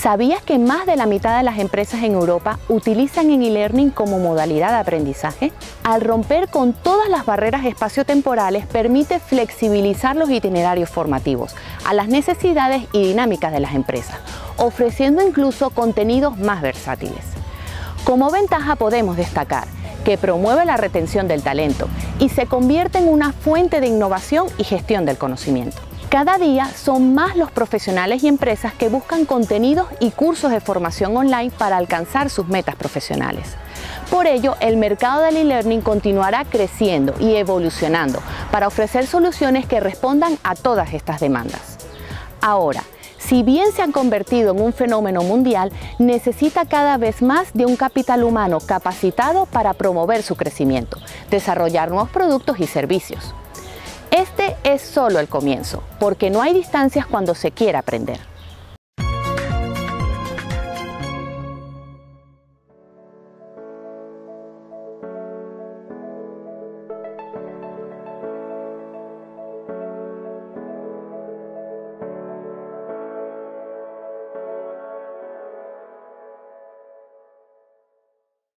¿Sabías que más de la mitad de las empresas en Europa utilizan en e-learning como modalidad de aprendizaje? Al romper con todas las barreras espaciotemporales permite flexibilizar los itinerarios formativos a las necesidades y dinámicas de las empresas, ofreciendo incluso contenidos más versátiles. Como ventaja podemos destacar que promueve la retención del talento y se convierte en una fuente de innovación y gestión del conocimiento. Cada día son más los profesionales y empresas que buscan contenidos y cursos de formación online para alcanzar sus metas profesionales. Por ello, el mercado del e-learning continuará creciendo y evolucionando para ofrecer soluciones que respondan a todas estas demandas. Ahora, si bien se han convertido en un fenómeno mundial, necesita cada vez más de un capital humano capacitado para promover su crecimiento, desarrollar nuevos productos y servicios. Este es solo el comienzo, porque no hay distancias cuando se quiere aprender.